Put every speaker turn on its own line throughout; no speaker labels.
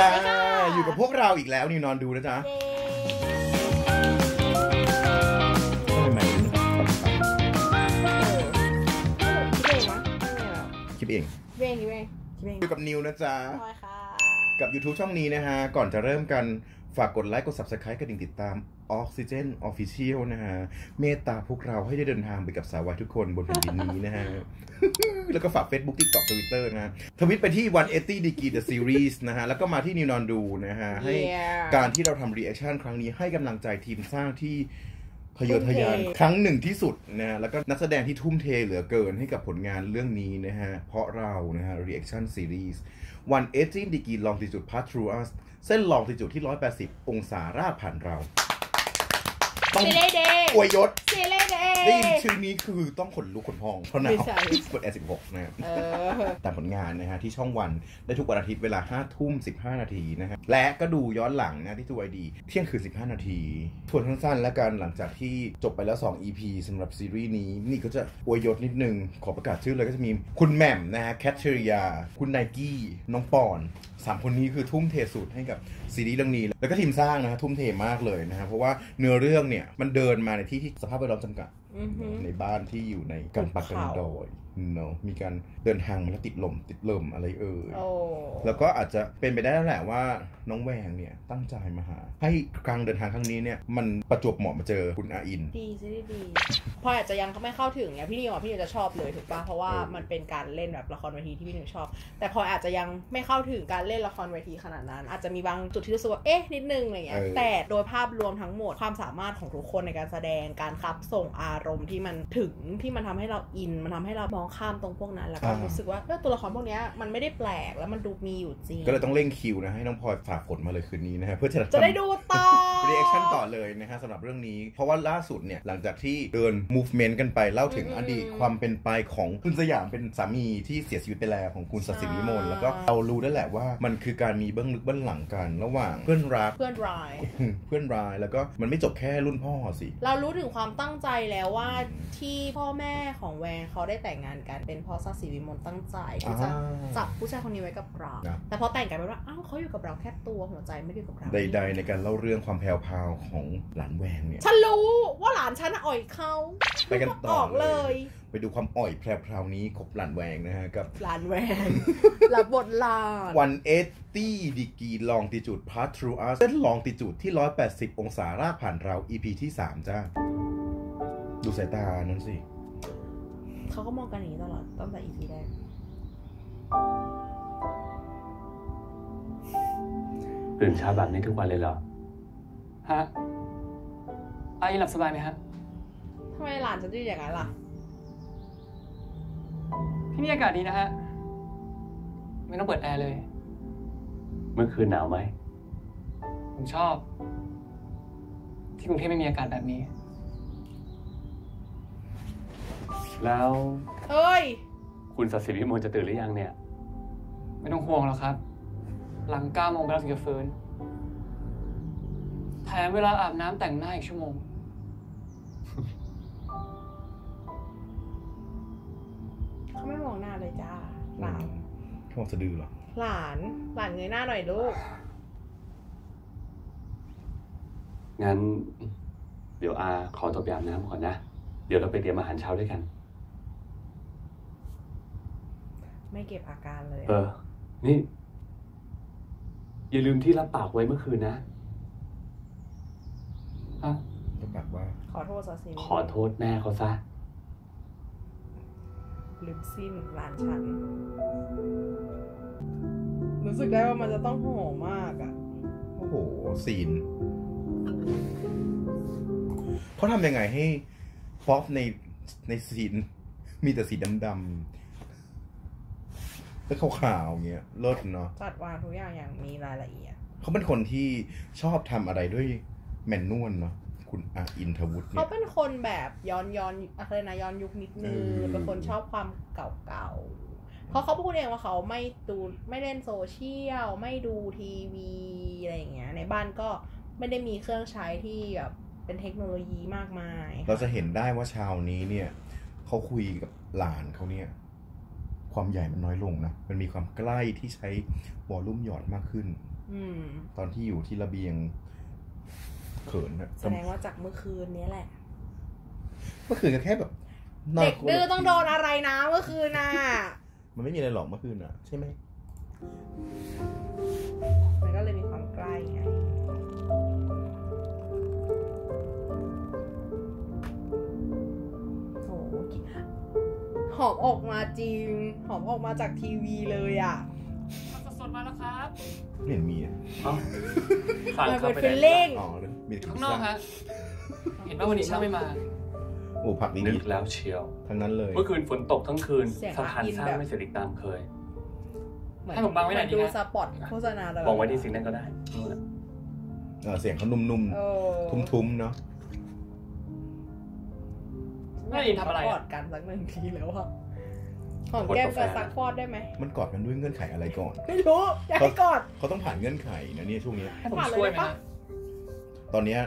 จ้า
สวัสดีค่ะ
อยู่กับพวกเราอีกแล้วนี่นอนดูนะจ๊ะ
เย้
ทำไมมัน
เออคิดเองมั้ยไม่มีหรอก
คิดเอง
คิดเองคิดเองคิดเอง
อยู่กับนิวนะจ๊ะ
พลอยค่ะ
กับ YouTube ช่องนี้นะฮะ ก่อนจะเริ่มกัน ฝากกดไลค์ กด Subscribe กระดิ่งติดตาม Oxygen Official นะฮะ เมตตาพวกเราให้ได้เดินทางไปกับสาววายทุกคนบนแผ่นดินนี้นะฮะ แล้วก็ฝาก Facebook TikTok Twitter นะฮะทวิตไปที่ 180 Degree The Series นะฮะ แล้วก็มาที่นิวนอนดูนะฮะ ให้
Yeah
การที่เราทำ reaction ครั้งนี้ให้กำลังใจทีมสร้างที่ทะเยอทะยาน
ทุ่มเท
ครั้งหนึ่งที่สุดนะฮะ แล้วก็นักแสดงที่ทุ่มเทเหลือเกินให้กับผลงานเรื่องนี้นะฮะ เพราะเรานะฮะ reaction series วันเอจินดีกีลองติจุดพาทรูอัส เส้นลองติจุดที่ 180 องศาราดผ่านเรา ต้อง
ซีเล่เดย์
อวยยศ
ซีเล่เดย์
ได้ยินชื่อนี้คือต้องขนลุกขนพองเพราะหนาว
ไม่ใช่
กดแอร์16นะครับ
เออ
ตามผลงานนะฮะที่ช่องวันได้ทุกวันอาทิตย์เวลา5ทุ่ม15นาทีนะฮะและก็ดูย้อนหลังนะที่ทรูไอดีเที่ยงคืน15นาทีทวนสั้นๆแล้วกันหลังจากที่จบไปแล้ว2 EP สำหรับซีรีส์นี้นี่ก็จะอวยยศนิดนึง ขอประกาศชื่อเลยก็จะมีคุณแหม่มนะฮะแคทเชอริยา คุณไนกี้น้องปอนด์สามคนนี้คือทุ่มเทสุดให้กับซีรีส์เรื่องนี้ แล้วก็ทีมสร้างนะฮะทุ่มเทมากเลยนะฮะเพราะว่าเนื้อเรื่องเนี่ยมันเดินมาในที่ที่สภาพแวดล้อมจำกัด
อือหือ
ในบ้านที่อยู่ในกันปักกันดอย เนาะมีการเดินทางมาแล้วติดลมติดลมอะไรเอ่ย
โอ้
แล้วก็อาจจะเป็นไปได้แล้วแหละว่าน้องแวงเนี่ยตั้งใจมาหา ให้การเดินทางครั้งนี้เนี่ยมันประจวบเหมาะมาเจอคุณอาอิน
ดีซีรีส์ดีพลอยอาจจะยังไม่เข้าถึงไงพี่นิวอะพี่นิวจะชอบเลยถูกป่ะเพราะว่า
เออ
มันเป็นการเล่นแบบละครเวทีที่พี่นิวชอบ แต่พลอยอาจจะยังไม่เข้าถึงการเล่นละครเวทีขนาดนั้น อาจจะมีบางจุดที่รู้สึกว่าเอ๊ะนิดนึงอะไรเงี้ย
เออ
แต่โดยภาพรวมทั้งหมดความสามารถของทุกคนในการแสดงการรับส่งอารมณ์ที่มันถึงที่มันทำให้เราอินมันทำให้เรามองข้ามตรงพวกนั้น แล้วก็รู้สึกว่าเออตัวละครพวกเนี้ยมันไม่ได้แปลกแล้วมันดูมีอยู่จริง
ก็เลยต้องเร่งคิวนะให้น้องพลอยฝ่าฝนมาเลยคืนนี้นะฮะเพื่อจะ
จะได้ดูต่อ
reaction ต่อเลยนะฮะสำหรับเรื่องนี้ เพราะว่าล่าสุดเนี่ยหลังจากที่เดิน movement กันไปเล่าถึง
อืม
อดีตความเป็นไปของคุณสยามเป็นสามีที่เสียชีวิตไปแล้วของคุณสศิวิมล
ใช่
แล้วก็เรารู้ได้แหละว่ามันคือการมีเบื้องลึกเบื้องหลังกันระหว่างเพื่อนรัก
เพื่อนร้าย
เพื่อนร้ายแล้วก็มันไม่จบแค่รุ่นพ่อสิ
เรารู้ถึงความตั้งใจแล้วว่าที่พ่อแม่ของแวงเขาได้แต่งงานกันเป็นเพราะซัสศิวิมลตั้งใจที่จะ
อ่า
จับผู้ชายคนนี้ไว้กับเรา
ครับ
แต่พอแต่งกันไปว่าอ้าวเขาอยู่กับเราแค่ตัวหัวใจไม่ได้อยู่กับเรา
ใด ๆ ในการเล่าเรื่องความแพรวพราวของหลานแวงเนี่ย
ฉันรู้ว่าหลานฉันน่ะอ่อยเขา
ไปกันต่อ
ออกเลย
ไปดูความอ่อยแพรวๆนี้ของหลานแวงนะฮะกับ
หลานแวงรับบทหลาน
One Eighty Degree Longitude Passes Through Us เส้นลองจิจูดที่ 180 องศารากผ่านเรา EP ที่ 3 จ้า ดูสายตานั้นสิ
เขาก็มองกันอย่างนี้ตลอดตั้งแต่ EP แรก
ตื่นเช้าแบบนี้ทุกวันเลยเหรอ
ฮะอาอีหลับสบายไหมฮะ
ทำไมหลานฉันดื้ออย่างนั้นล่ะ
ที่นี่อากาศดีนะฮะ ไม่ต้องเปิดแอร์เลย
เมื่อคืนหนาวไหม
ผมชอบ ที่กรุงเทพไม่มีอากาศแบบนี้
แล้ว
เฮ้ย
คุณสัสิวิมลจะตื่นหรือยังเนี่ย
ไม่ต้องห่วงหรอกครับ หลังเก้าโมงไปแล้วถึงจะฟื้นแถมเวลาอาบน้ำแต่งหน้าอีกชั่วโมง
เขาไม่มองหน้าเลยจ้า หลาน
เขาบอกสะดือเหรอ
หลาน หลานเงยหน้าหน่อยลูก
งั้น เดี๋ยวอาขอตัวไปอาบน้ำก่อนนะ เดี๋ยวเราไปเตรียมอาหารเช้าด้วยกัน
ไม่เก็บอาการเลย
เออ นี่ อย่าลืมที่รับปากไว้เมื่อคืนนะ
ฮะ
ก็ปากว่า
ขอโทษซะสิ
ขอโทษแม่เขาซะ
ลืมสิ้นหลานฉัน รู้สึกได้ว่ามันจะต้องโหมากอะ
โอ้โหซีนเขาทำยังไงให้ฟอฟในในซีน มีแต่สีดำๆ แล้วขาวๆอย่างเงี้ยเลิศเนาะ
จัดวางทุกอย่างอย่างมีรายละเอียด
เขาเป็นคนที่ชอบทำอะไรด้วยแมนนวลเนาะคุณอาอินทวุฒิเนี่
เขา
ย
เป็นคนแบบย้อนย้อนอะไรนะย้อนยุคนิดนึง
เออ
เป็นคนชอบความเก่าๆเพราะเขาพูดเองว่าเขาไม่ดูไม่เล่นโซเชียลไม่ดูทีวีอะไรอย่างเงี้ย ในบ้านก็ไม่ได้มีเครื่องใช้ที่แบบเป็นเทคโนโลยีมากมาย
เราจะเห็นได้ว่าชาวนี้เนี่ยเขาคุยกับหลานเขาเนี่ย ความใหญ่มันน้อยลงนะมันมีความใกล้ที่ใช้วอลลุ่มหยอดมากขึ้น
อืม
ตอนที่อยู่ที่ระเบียงเขินอะ
แสดงว่าจากเมื่อคืนนี้แหละ
เมื่อคืนก็แค่แบบนน
เด็กดื้อต้องโดนอะไรนะเมื่อคืนน่ะ
มันไม่มีอะไรหรอกเมื่อคืนอะใช่ไหม
มันก็เลยมีความใกล้ไง หอมออกมาจริง หอมออกมาจากทีวีเลยอะ
สดๆมาแล้วครับ
ไม่เห็นมีอะ
เอ้าสั่ง
มัน
เข้า
เป็น
ไป
ฟิล
ได้
ลิ่ง
อ๋อเลยมีแต่
ข้างนอกฮะเห็นว่าวันนี้ช่างไม่มา
โอ้ผักนี้
นึ
ดี
กแล้วเชียว
ทั้งนั้นเลย
เมื่อคืนฝนตกทั้งคืน
เสียง
สะพาน
อิน
สร้าง
แบบ
ไม่เสร็จอีกตามเคย
ให้ผมบังไว้หน่อยดี
ดู
ไหม
สปอตโฆษณาเลย
มองไว้ที่สิ่งนั้นก็ได้นู่นน่ะ
เออเสียงเขานุ่ม
เออ
ๆทุ้มๆ เนาะ
ไม่ได้ทำอะไร
กอดกันสักหนึ่งทีแล้วอะหอมแก้มกับซักฟอดได้ไหม
มันกอดกันด้วยเงื่อนไขอะไรก่อน
ไม่รู้อยากให้กอด
เขาต้องผ่านเงื่อนไขนะเนี่ยช่วงเนี้ย
ให้ผมช่วยไหมฮะ
ตอนเนี้ย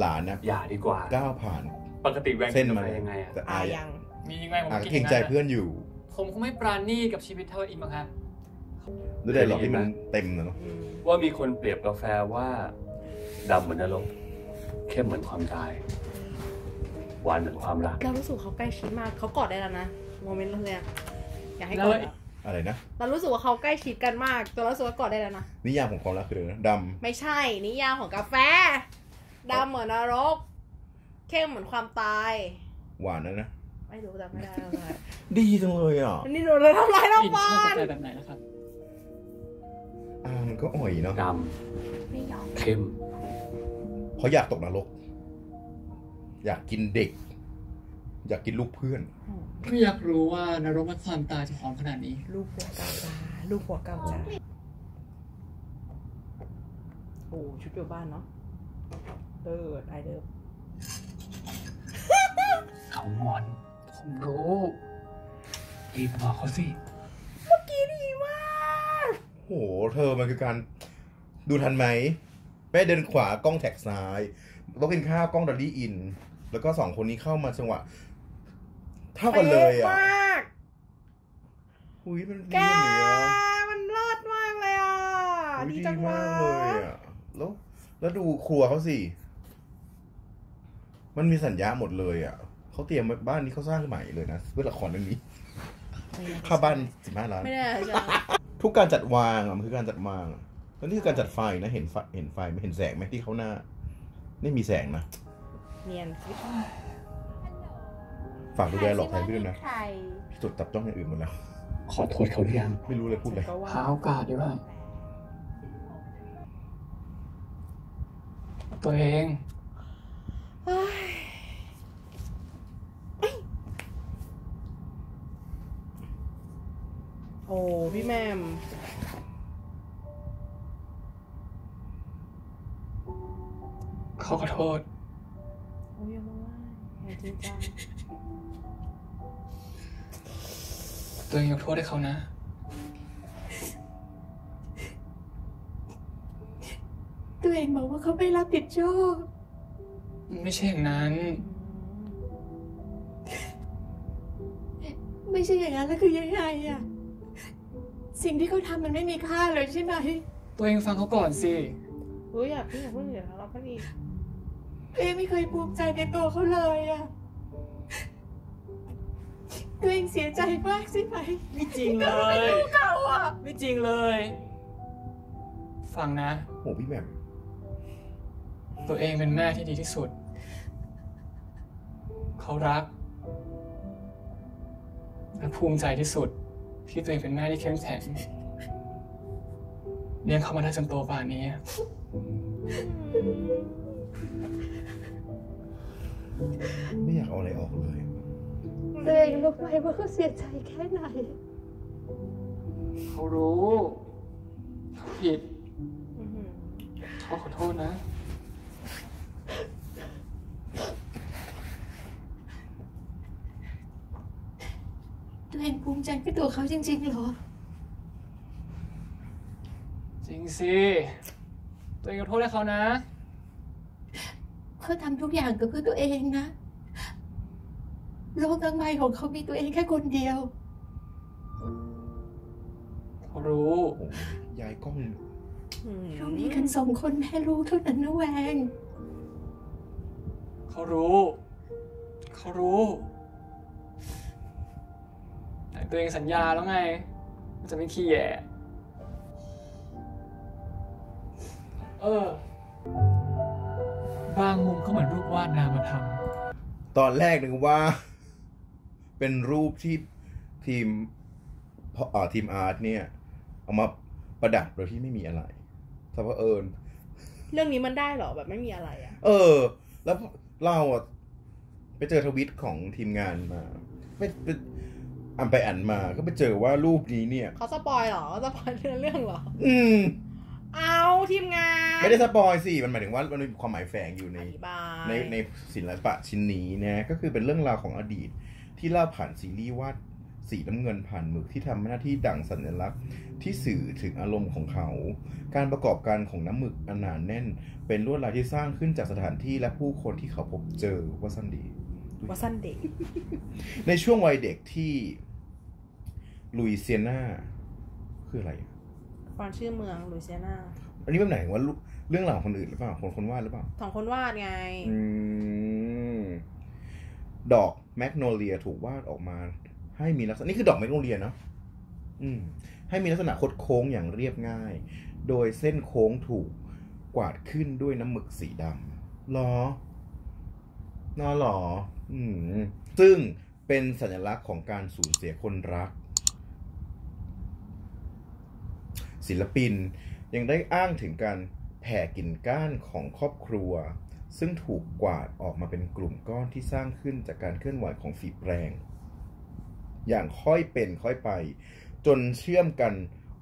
หลานนะ
อย่าดีกว่า
ก้าวผ่าน
ปกติแหวง
เส้น
กิน
มากา
แฟยังไงอะ
แต่
อา
อาย
ยัง
มียังไงผม
อา
กิน
เกรงใจเพื่อนอยู่
ผมคงไม่ปราณีกับชีวิตเท่าอิมหรอกครับ
ด้วยแต่หรอกที่มันเต็มนะเนาะ
อืม
ว่ามีคนเปรียบกาแฟว่าดำเหมือนนรกเข้มเหมือนความตาย หวานเหมือนความรัก
เรารู้สึกเขาใกล้ชิดมากเขากอดได้แล้วนะโมเมนต์เนี้ยอยากให้กอด
แล้ว
อะ
อะไรนะ
เรารู้สึกว่าเขาใกล้ชิดกันมากแต่เรารู้สึกว่ากอดได้แล้วนะ
นิยามของความรักคืออะไรนะด
ไม่ใช่ นิยามของกาแฟดำเหมือนนรกเข้มเหมือนความตายำ
หวานนะนะ
ไม่รู้จำไม่ได้แล้วไง
ดีจังเลยอะ
นี่หนูเลยทำร้ายเรา
อิน
ฟั
ชอบกานแฟแบบไหนนะครับ
อ่ามันก็อ่อยเนาะ
ด
ไม่ยอมำ
เข้ม
เขาอยากตกนรก อยากกินเด็ก อยากกินลูกเพื่อน
ไม่อยากรู้ว่านรกและความตายจะหอมขนาดนี้
ลูกหัวเก่าจ้าลูกหัวเก่าจ้าโอ้ชุดอยู่บ้านเนาะเลิศไอเดิม
เขางอน
ผมรู้รีบบอกเขาสิ
กี้ดีมาก
โห เธอมันคือการดูทันไหมแม่เดินขวากล้องแท็กซ้าย ต้องกินข้าวกล้องดอลลี่อิน แล้วก็สองคนนี้เข้ามาจังหวะ เท่ากันเลยอะ
ป๊มาก
หุยมัน
แก
ดีอย่างเงี้ย
มันเลิศมากเลยอะ
อุ๊ย
ดี
ดี
จัง
มาก
เล
เลย
ย
อะแล้วแล้วดูครัวเขาสิ มันมีสัญญาหมดเลยอะเขาเตรียมไว้บ้านนี้เขาสร้างใหม่เลยนะเพื่อละครเรื่องนี้ค่าบ้านสิบห้าล้าน
ไม่แน่ใช่
ทุกการจัดวางอะมันคือการจัดวางอะแล้วนี่คือการจัดไฟนะ เห็นไฟเห็นไฟไหมเห็นแสงไหมที่เขาหน้า ไม่มีแสงนะ
เนียนฟิต
ฝากดูแลหลอกแทนพี่ด้วยนะ
ใคร
พี่จดจับจ้องอย่างอื่นหมดแล้ว
ขอโทษเขาหรือยัง
ไม่รู้เลยพูดอะไร
ก็ว่า
หาโอกาสดีกว่า
ตัวเอง
เฮ้ยโอ้พี่แมม
เขาขอโทษ
โอ้ยยังไม่ว่าอย่าจริงจัง
ตัวเองยกโทษให้เขานะ
ตัวเองบอกว่าเขาไม่รับผิดชอบ
ไม่ใช่อย่างนั้น
ไม่ใช่อย่างนั้นแล้วคือยังไงอะสิ่งที่เขาทำมันไม่มีค่าเลยใช่ไหม
ตัวเองฟังเขาก่อนสิ
เฮ้ยอยากพี่อยากเพิ่งเดี๋ยวเราพัน อีก
ตัวเองไม่เคยภูมิใจในตัวเขาเลยอะตัวเองเสียใจมากใช่ไหม
ไม่จริงเลย
เขาอะ
ไม่จริงเลย ฟังนะ
โหพี่แหม่ม
ตัวเองเป็นแม่ที่ดีที่สุด เขารัก และภูมิใจที่สุด ที่ตัวเองเป็นแม่ที่เข้มแข็งเลี้ยงเขามาได้จนโตป่านนี้
ไม่อยากเอาอะไรออกเลย
ตัวเองรู้ไหมว่าเขาเสียใจแค่ไหน
เขารู้เขาผิด
อื้อหือ
เขาขอโทษนะ
ตัวเองภูมิใจในตัวเขาจริง ๆ เหรอ
จริงสิ ตัวเองขอโทษให้เขานะ
เขาทำทุกอย่างก็เพื่อตัวเองนะ โลกทั้งใบของเขามีตัวเองแค่คนเดียว
เขารู้
โอ้ยย้ายกล้อง
อืม
เรามีกันสองคนแม่ลูกเท่านั้นนะแวง
เขารู้ เขารู้แต่ตัวเองสัญญาแล้วไงว่าจะไม่ขี้แย่เออ บางมุมก็เหมือนรูปวาดนามธรรม
ตอนแรกนึกว่า เป็นรูปที่ทีมพออ่าทีมอาร์ตเนี่ย เอามาประดับโดยที่ไม่มีอะไรแต่ว่าเอิญ
เรื่องนี้มันได้เหรอแบบไม่มีอะไรอะ
เออ แล้วเราอะไปเจอทวิตของทีมงานมาไปไปอ่านไปอ่านมา ก็ไปเจอว่ารูปนี้เนี่ย
เขา spoil เหรอ spoil เรื่องเรื่องเหรอ
อืม
เอาทีมงาน
ไม่ได้ spoil สิมันหมายถึงว่ามันมีความหมายแฝงอยู่ใน
อธิบาย
ในในศิลปะชิ้นนี้นะก็คือเป็นเรื่องราวของอดีต ที่เล่าผ่านซีรีส์วาดสีน้ำเงินผ่านหมึกที่ทำหน้าที่ดั่งสัญลักษณ์ ที่สื่อถึงอารมณ์ของเขา การประกอบการของน้ำหมึกอันหนาแน่น เป็นลวดลายที่สร้างขึ้นจากสถานที่และผู้คนที่เขาพบเจอว่าสั้นดี
ว่าสั้นเด็ก
ในช่วงวัยเด็กที่ลุยเซียนาคืออะไรอะ
ฟังชื่อเมืองลุยเซียนา
อันนี้เป็นไหนว่าเรื่องราวของคนอื่นหรือเปล่าคนคนวาดหรือเปล่า
สองคนวาดไง
อืมดอกแมกโนเลียถูกวาดออกมา ให้มีลักษณะนี่คือดอกแมกโนเลียเนาะอืม ให้มีลักษณะคดโค้งอย่างเรียบง่าย โดยเส้นโค้งถูกกวาดขึ้นด้วยน้ำหมึกสีดำหรอนอหรอ อืม ซึ่งเป็นสัญลักษณ์ของการสูญเสียคนรัก ศิลปิน ยังได้อ้างถึงการแผ่กิ่นก้านของครอบครัว ซึ่งถูกกวาดออกมาเป็นกลุ่มก้อนที่สร้างขึ้นจากการเคลื่อนไหวของฝีแปรงอย่างค่อยเป็นค่อยไป จนเชื่อมกัน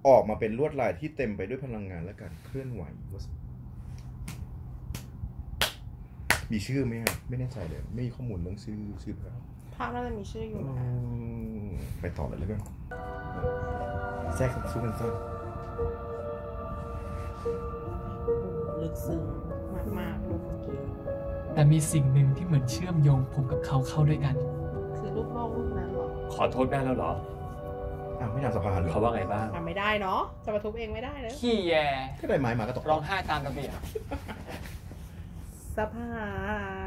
ออกมาเป็นลวดลายที่เต็มไปด้วยพลังงานและการเคลื่อนไหว มีชื่อไหมครับไม่แน่ใจเลย ไม่มีข้อมูลเรื่องชื่อชื่อพระ
ภาพน่าจะมีชื่ออยู่
อื
นะ
มไปต่อเลยแล้วกันแทรกสู้กันสั้น
ลึกซึ้งมากๆรูปเมื่อกี้
แต่มีสิ่งหนึ่งที่เหมือนเชื่อมโยงผมกับเขาเข้าด้วยกัน
คือรูปโลกรูปนั้นเหรอ
ขอโทษแม่แล้วเหรอ
อ้าวไม่ทำสะพานเหรอ
เขาว่าไงบ้าง
ทำไม่ได้เนาะจะมาทุบเองไม่ได้เลย
ขี้แย่
ก็ได้ไม้มาก็ตก
ร้องไห้ตามระเบียบ
สะพา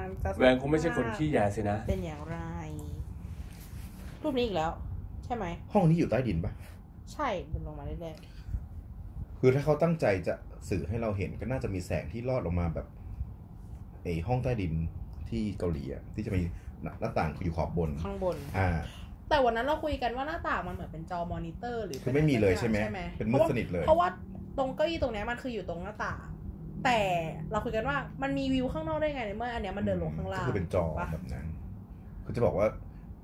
นจะ
แวงคงไม่ใช่คนขี้แยสินะ
เป็นอย่างไร รูปนี้อีกแล้ว ใช่ไหม
ห้องนี้อยู่ใต้ดินปะ
ใช่เดินลงมาเรื่อย
คือถ้าเขาตั้งใจจะ สื่อให้เราเห็นก็น่าจะมีแสงที่ลอดลงมาแบบไอห้องใต้ดินที่เกาหลีอะที่จะมีหน้าต่างอยู่ขอบบน
ๆข้างบน
อ่า
แต่วันนั้นเราคุยกันว่าหน้าต่างมันเหมือนเป็นจอมอนิเตอร์หรือ
คือไม่มีเลยใช่ไหม
ใช่ไหม
เป็นมืดสนิทเลย
เพราะว่าตรงเก้าอี้ตรงเนี้ยมันคืออยู่ตรงหน้าต่าง แต่เราคุยกันว่ามันมีวิวข้างนอกได้ไงในเมื่ออันเนี้ยมันเดินลงข้างล่าง
ก็คือเป็นจอ
ถูกปะ
แบบนั้นคือจะบอกว่า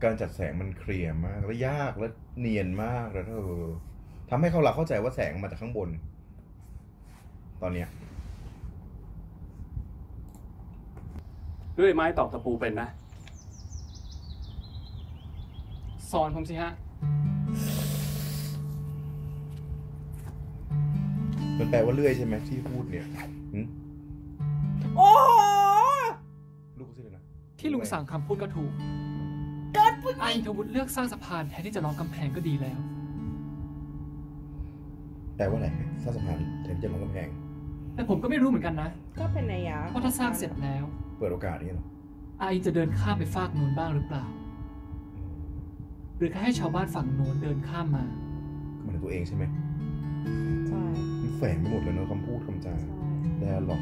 การจัดแสงมันเคลียร์มากและยากและเนียนมากแล้วเธอทำให้เขาเราเข้าใจว่าแสงมาจากข้างบน ตอนเนี้ย
ด้วยไม้ตอกตะปูเป็นนะ
สอนผมสิฮะ
มันแปลว่าเลื่อยใช่ไหมที่พูดเนี่ยหึ
โอ้โห
ลูกเขาชื่ออะไรนะ
ที่ลุงสั่งคำพูดก็ถูกไอ้ทวุฒิเลือกสร้างสะพานแทนที่จะล้อมกำแพงก็ดีแล้ว
แปลว่าอะไรสร้างสะพานแทนที่จะล้อมกำแพง
แต่ผมก็ไม่รู้เหมือนกันนะ
ก็เป็นนัยยะ
ว่าถ้าสร้างเสร็จแล้ว
เปิดโอกาสนี้เหรอ
ไอจะเดินข้ามไปฟากนู้นบ้างหรือเปล่า หรือแค่ให้ชาวบ้านฝั่งโน้นเดินข้ามมา
ก็หมายถึงตัวเองใช่ไหม
ใช่
มันแฝงไปหมดเลยเนอะคำพูดคำจา
ใช่
แต่หรอก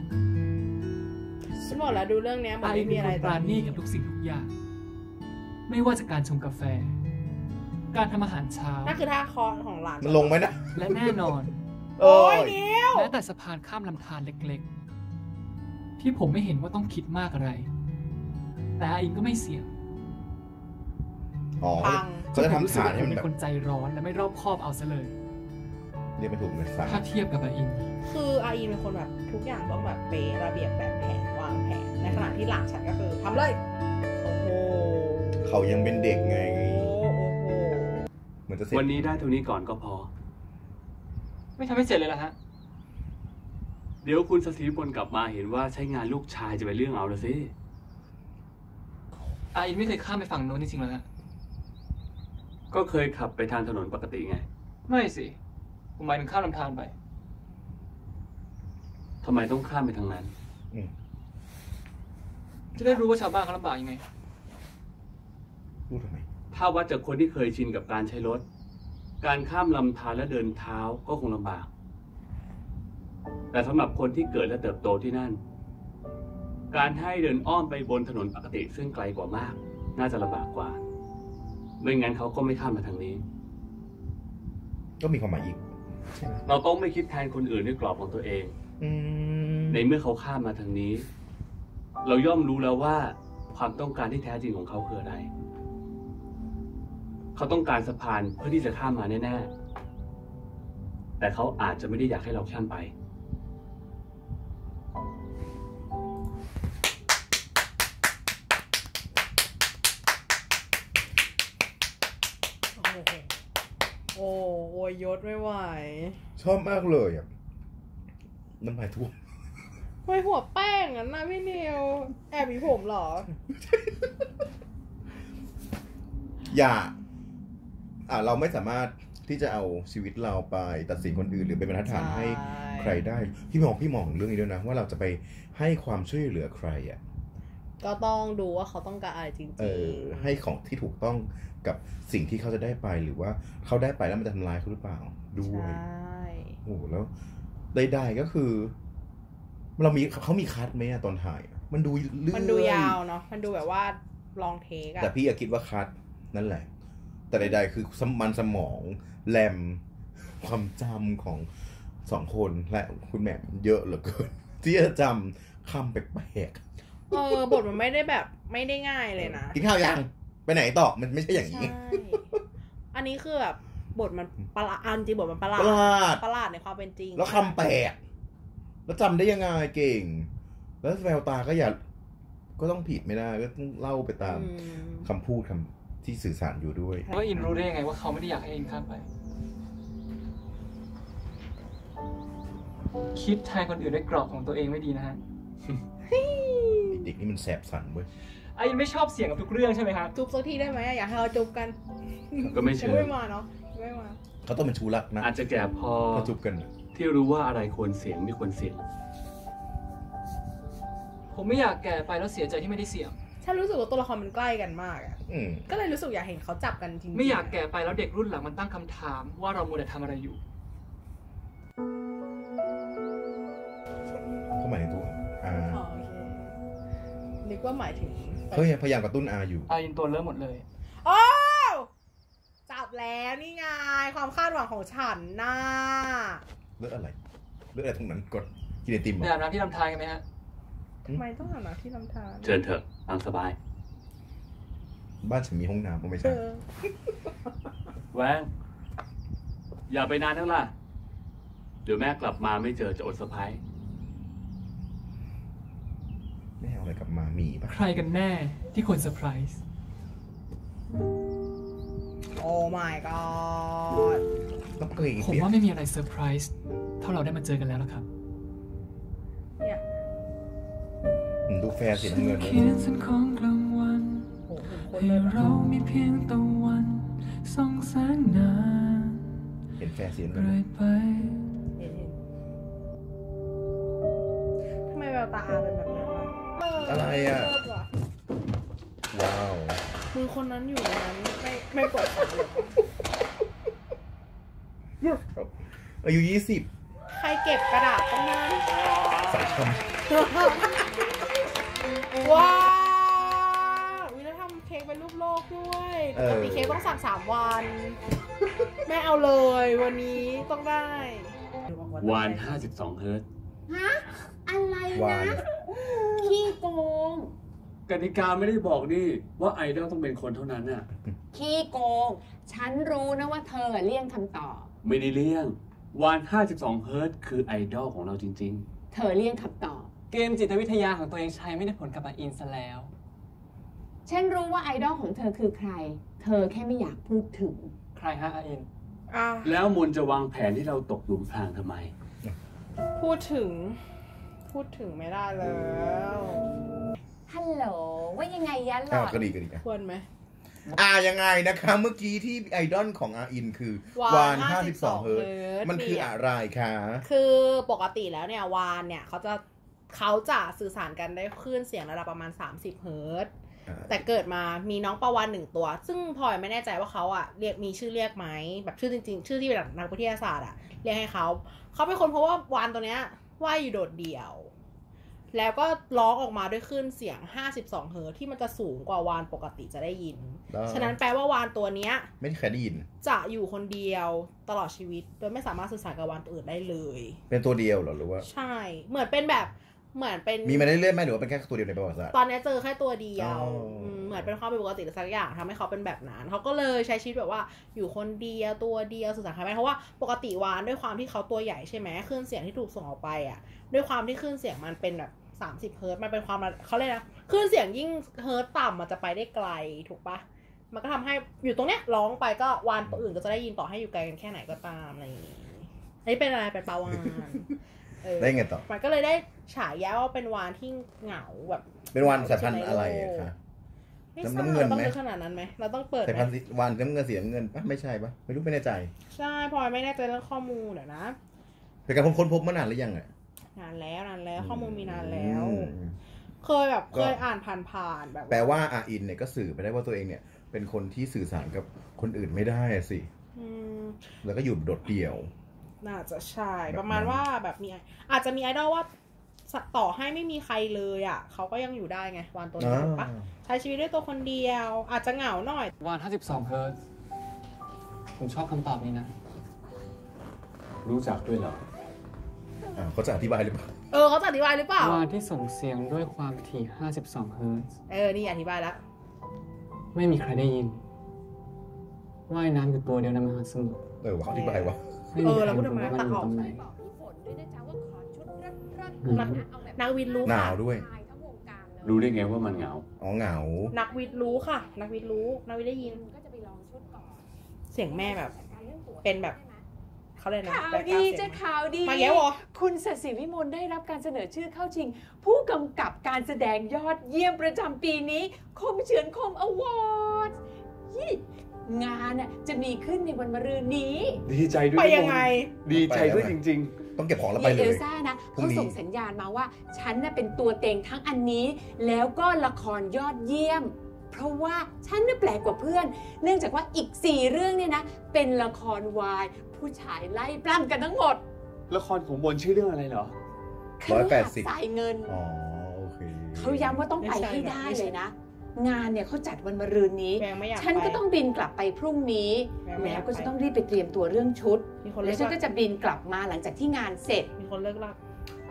ฉันบอกแล้วดูเรื่องเนี้ยมัน
ไอ
ไม่
เป็
มี
น
อะ
ค
ไร
นปราณีกับทุกสิ่งทุกอย่าง ไม่ว่าจะการชงกาแฟ การทำอาหารเช้า
นั่นคือท่าคอของหลาน
มันลงไหมนะ
และแน่นอน
โอ้ยนิว
แม้แต่สะพานข้ามลำธารเล็กๆ ที่ผมไม่เห็นว่าต้องคิดมากอะไร แต่อาอิงก็ไม่เสี่ยง
อ๋อ
พัง
เขาจะ
ผมรู้
ทำ
สึก
ฐาน
ว่าผ
ให้
ม
มัน
เป็น
แบบ
คนใจร้อนและไม่รอบคอบเอาซะเลย
เรียกไม่ถูกเลยสั่ง
ถ้าเทียบกับอาอิง
คืออาอีเป็นคนแบบทุกอย่างต้องแบบเป๊ะระเบียบแบบแผนวางแผนในขณะที่หลานฉันก็คือทำเลยโอ้โห
เขายังเป็นเด็กไง
โอ้โห
เหมือนจะเสร็จ
วันนี้ได้เท่านี้ก่อนก็พอ
ไม่ทำให้เสร็จเลยล่ะฮะ
เดี๋ยวคุณสถีพลกลับมาเห็นว่าใช้งานลูกชายจะไปนเรื่องเอาละสิ
อาอินไม่เคยข้ามไปฝั่งโน้นจริงๆแล้วฮะ
ก็เคยขับไปทางถนนปกติไง
ไม่สิ ผมหมายถึงข้ามลำธารไป
ทำไมต้องข้ามไปทางนั้น
อืม
จะได้รู้ว่าชาวบ้านเขาลำบากยังไง
พูดทำไม
ถ้าวัดจากคนที่เคยชินกับการใช้รถ การข้ามลำธารและเดินเท้าก็คงลำบาก แต่สำหรับคนที่เกิดและเติบโตที่นั่น การให้เดินอ้อมไปบนถนนปกติซึ่งไกลกว่ามาก น่าจะลำบากกว่า ไม่งั้นเขาก็ไม่ข้ามมาทางนี้
ก็มีความหมายอีกใช่ไหม
เราต้องไม่คิดแทนคนอื่นด้วยกรอบของตัวเอง
อืม
ในเมื่อเขาข้ามมาทางนี้ เราย่อมรู้แล้วว่าความต้องการที่แท้จริงของเขาคืออะไร เขาต้องการสะพานเพื่อที่จะข้ามมาแน่ๆ แต่เขาอาจจะไม่ได้อยากให้เราข้ามไป
โอ้โหโอ้โอยยศไม่ไหว
ชอบมากเลยอะ น้ำลายท่วม
ทำไมหัวแป้งอะนะพี่นิว แอบมีผมเหรอ
อย่า อ่าเราไม่สามารถที่จะเอาชีวิตเราไปตัดสินคนอื่นหรือเป็นบรรทัดฐาน
ใช่
ให้ใครได้พี่มองพี่มองเรื่องนี้ด้วยนะ ว่าเราจะไปให้ความช่วยเหลือใครอะ
ก็ต้องดูว่าเขาต้องการอะไรจริง
เออ
ๆ
ให้ของที่ถูกต้องกับสิ่งที่เขาจะได้ไปหรือว่าเขาได้ไปแล้วมันจะทำลายเขาหรือเปล่าด้ว
ใช
ย่โอ้โหแล้วใดๆก็คือ เรามีเขามีคัดไหมอะตอนถ่ายอะมันดูเรื่อย
มันดูยาวเนาะมันดูแบบว่าลองเทกอะ
แต่พี่อะคิดว่าคัดนั่นแหละ แต่ใดๆ คือสมมันสมองแรมความจำของสองคนและคุณแหม่มเยอะเหลือเกินที่จะจำคำแปลก
เออบทมันไม่ได้แบบไม่ได้ง่ายเลยนะ
ๆกินข้าวยังไปไหนต่อมันไม่ใช่อย่างนี้
ใช่อันนี้คือแบบบทมันประหลาดอันจริงบทมันประหลา
ป
ด
ระหลาด
ประหลาดในความเป็นจริง
แล้วคำแปลกแล้วจำได้ยังไงเก่ง แล้วแววตาก็อย่าก็ต้องผิดไม่ได้ก็ต้องเล่าไปตาม
อืม
คำพูดคำ ที่สื่อสารอยู่ด้วย
ว่าอินรู้ได้ยังไงว่าเขาไม่ได้อยากให้อินข้ามไป คิดแทนคนอื่นด้วยกรอบของตัวเองไม่ดีนะฮะ
เด็กนี่มันแสบสันเว้ย
ไอ้อินไม่ชอบเสียงกับทุกเรื่องใช่ไหมครับ
จุบสักทีได้ไหมอะอยากให้เราจุบกัน
ก็ไม่เชิ
ยัง
ง
ไม่มาเนาะยังไม่มา
เขาต้องเป็นชูรักนะ
อาจจะแก่พอ
ถ้าจุบกันน่ะ
ที่รู้ว่าอะไรควรเสียงไม่ควรเสียง
ผมไม่อยากแก่ไปแล้วเสียใจที่ไม่ได้เสียง
ฉันรู้สึกว่าตัวละครมันใกล้กันมากอะ
อืม
ก็เลยรู้สึกอยากเห็นเขาจับกันจริงๆ
ไม่อยากแก่ไปแล้วเด็กรุ่นหลังมันตั้งคำถามว่าเรามัวแต่ทำอะไรอยู่
เขาหมายถึงตัวอา
อ๋อโอเคนึกว่าหมายถึง
เขาพยายามกระตุ้นอาอยู่
อาอินตัวเริ่มหมดเลย
โอ้วจับแล้วนี่ไงความคาดหวังของฉันน่า
เลือกอะไร เลือกอะไรตรงนั้นก่อนกินไอติมเหร
ไป
อ
อาบน้ำที่ลำธารกันไหมฮะ
ทำ ไมต้องหาหนักที่ลำธาร
เชิญเถอะตามสบาย
บ้านฉันมีห้องน้ำก็ไม่
เอ
ใช่
อ
แวงอย่าไปนานนักล่ะ เดี๋ยวแม่กลับมาไม่เจอจะอดเซอร์ไพรส์
ไม่เอาอะไรกลับมามีปะ
ใครกันแน่ที่ควรเซอร์ไพรส์
โอ้ my god
ต้องเคยอีก
ผม
เปลี่ยน
ว่าไม่มีอะไรเซอร์ไพรส์เท่าเราได้มาเจอกันแล้วล่ะครับ
เนี่ย
อืม ดูแฟร์สีน้ำเงินเลย
เขียนเส้นของกลางวัน
โอ้โหคน
ให้
เลยแบบ
เรามีเพียงตะวันส่องแสงนาน
เห็นแฟร์สีน้ำเงิน
เรื่
ไหม
อยไป
เห็นเห็นทำไมแววตาอาเป็นแบบนั้นวะเอะ
ไรอะ
เลิศว่ะ
ว้าว
มือคนนั้นอยู่ในนั้นไม่ไม่ปวดขาเลย
อายุยี่สิบ
ใครเก็บกระดาษตรงนั้น
สายชม
ว้าววิแล้วทำเค้กเป็นรูปโลกด้วยปกติเค้กต้องสั่งสามวันแม่เอาเลยวันนี้ต้องได้
วาฬ 52 เฮิร์ตซ์
ฮะ อะไร
วาฬ
นะขี้โกง
กติกาไม่ได้บอกนี่ ว่าไอดอลต้องเป็นคนเท่านั้นน่ะ
ขี้โกง ฉันรู้นะว่าเธอเลี่ยงคำตอบ
ไม่ได้เลี่ยง วาฬ 52 เฮิร์ตซ์คือไอดอลของเราจริง
เธอเลี่ยงคำตอบ
เกมจิตวิทยาของตัวเองใช้ไม่ได้ผลกับอาอินซะแล้ว
ฉันรู้ว่าไอดอลของเธอคือใคร เธอแค่ไม่อยากพูดถึง
ใครฮะอาอิน
อะ
ๆแล้วมนจะวางแผนที่เราตกหลุมพรางทำไม
พูดถึง พูดถึงไม่ได้แล้ว
ฮัลโหล ว่ายังไงยะหล
อ่า
อด
ก็ดีก็ดีอะ
ควรไหม
อ่ายังไงนะคะ เมื่อกี้ที่ไอดอลของอาอินคือวาน 52 เฮิร์ตซ์มันคืออะไรคะ
คือปกติแล้วเนี่ยวานเนี่ยเขาจะ เขาจะสื่อสารกันได้คลื่นเสียงระดับประมาณ 30 เฮิร์ตซ์
อ่า
แต่เกิดมามีน้องปลาวาฬหนึ่งตัว ซึ่งพลอยไม่แน่ใจว่าเขาอะเรียกมีชื่อเรียกไหมแบบชื่อจริง ๆ ชื่อที่แบบนักวิทยาศาสตร์อะเรียกให้เขา เขาเป็นคนเพราะว่าวาฬตัวเนี้ยว่ายอยู่โดดเดี่ยว แล้วก็ร้องออกมาด้วยคลื่นเสียง 52 เฮิร์ตซ์ที่มันจะสูงกว่าวาฬปกติจะได้ยิน
แล้ว
ฉะนั้นแปลว่าวาฬตัวเนี้ย
ไม่เคยได้ยิน
จะอยู่คนเดียวตลอดชีวิต โดยไม่สามารถสื่อสารกับวาฬตัวอื่นได้เลย
เป็นตัวเดียวเหรอหรือว่า
ใช่ เหมือนเป็นแบบ เหมือนเป็น
มีมาเรื่อยๆไหมหรือว่าเป็นแค่ตัวเดียวในประวัติศาสตร์
ตอนนี้เจอแค่ตัวเดียว
อ๋ออื
มเหมือนเป็นความผิดปกติหรือสักอย่างทำให้เขาเป็นแบบนั้นเขาก็เลยใช้ชีวิตแบบว่าอยู่คนเดียวตัวเดียวสื่อสารกับใครไม่ได้เพราะว่าปกติวาฬด้วยความที่เขาตัวใหญ่ใช่ไหมคลื่นเสียงที่ถูกส่งออกไปอะ ด้วยความที่คลื่นเสียงมันเป็นแบบสามสิบเฮิร์ตซ์มันเป็นความระเขาเรียกนะคลื่นเสียงยิ่งเฮิร์ตซ์ต่ำมันจะไปได้ไกลถูกปะมันก็ทำให้อยู่ตรงเนี้ยร้องไปก็วาฬตัวอื่นก็จะได้ยินต่อให้อยู่ไกลกันแค่ไหนก็ตามอะไรอย่างงี้อันนี้เป็นอะไรเป็นปลาวานเออ
ได้ไงต่อ
มันก็เลยได้ฉายาว่าเป็นวานที่เหงาแบบ
เป็นวานสายพันธุ์อะไรอะคะ
ไม่ทราบ
น้ำเงิน
เราต้อง
ไหม
ลึกขนาดนั้นไหมเราต้องเปิด
สาย
ไหม
พันธุ์สีวานน้ำเงินสีน้ำเงินปะไม่ใช่ปะไม่รู้ไม่แน่ใจ
ใช่พลอยไม่แน่ใจเรื่องข้อมูลเดี๋ยวนะ
เป็นการค้นพบมานานหรือยังอะ
นานแล้วนานแล้วข้อมูลมีนานแล้ว
อืม
เคยแบบ
ก็
เคยอ่านผ่านๆแบบ
แปลว่าอาอินเนี่ยก็สื่อไปได้ว่าตัวเองเนี่ย เป็นคนที่สื่อสารกับคนอื่นไม่ได้อะสิ
อืม
แล้วก็อยู่โดดเดี่ยว
น่าจะใช่
แบบนั้น
ประมาณว่าแบบมีอาจจะมีไอดอลว่าต่อให้ไม่มีใครเลยอะเขาก็ยังอยู่ได้ไงวานตัวนี้ถูกปะใช้ชีวิตด้วยตัวคนเดียว อาจจะเหงาหน่อย
วาน52เฮิร์ตซ์ผมชอบคำตอบนี้นะ
รู้จักด้วยเหรอ
อ่าเขาจะอธิบายหรือเปล่า
เออเขาจะอธิบายหรือเปล่า
วานที่ส่งเสียงด้วยความถี่52เฮิร์ตซ์
เออนี่อธิบายแล้ว
ไม่มีใครได้ยินว่ายน้ำอยู่ตัวเดียวในมหาสมุทร
เออว่าเขาอธิบายว่า
ไม่มีใคร
เออแล้วพูด
รู้
ทำไม
ว่ามันอยู่
ตัดออก
ตรงไหน
บอกพี่ฝนด้วยนะจ๊ะว่าขอชุดเรัด
อืม
ๆนะเอาแบบ
นักวิทย์รู้
หนา
ค่ะ
วด้วย
ชายทั้งวงการเลย
รู้ได้ไงว่ามันเหงา
อ๋อเหงา
นักวิทย์รู้ค่ะ นักวิทย์รู้ นักวิทย์ได้ยิน
ก็จะไปลองชุดก่อน
เสียงแม่แบบ
จัดการเรื่องตั๋ว
เป็นแบบ เขาเลยกนะ
ข่าว
แบ็คก
ดี
ราวด์เสี
จะ
ยง
ข่าวดี
มาแย้วเหรอ
คุณศศิวิมลได้รับการเสนอชื่อเข้าชิง ผู้กำกับการแสดงยอดเยี่ยมประจำปีนี้ คมเฉือนคมอวอร์ดยี่ งานน่ะจะมีขึ้นในวันมะรืนนี้
ดีใจด้วย
ไปยังไง
ดีใจด้วยจริง
ต้องเก็บของแล้ว
เย
ไปเล
เอยลซ่านะ
พรุ่ง
เขา
นี้
ส่งสัญญาณมาว่า ฉันน่ะเป็นตัวเต็งทั้งอันนี้ แล้วก็ละครยอดเยี่ยม เพราะว่าฉันน่ะแปลกกว่าเพื่อน เนื่องจากว่าอีก 4 เรื่องเนี่ยนะ เป็นละครวาย ผู้ชายไล่ปล้ำกันทั้งหมด
ๆละครของบนชื่อเรื่องอะไรเหรอ
ร้อยแปด
ค
สิบ
สายเงิน
อ๋อ โอเค
เขาย้ำว่าต้องไปให้ได้เลยนะ งานเนี่ยเขาจัดวันมะรืนนี้
แบงไม่อยาก
ฉันก็
ไป
ต้องบินกลับไปพรุ่งนี้
แม่ไม่อ
แล้
ยาก
วก็จะ
ไป
ต้องรีบไปเตรียมตัวเรื่องชุด
มีคน
แล้
เลิ
ว
ก
ฉัน
ลั
ก็
ก
จะบินกลับมาหลังจากที่งานเสร็จ
มีคนเลิกลัก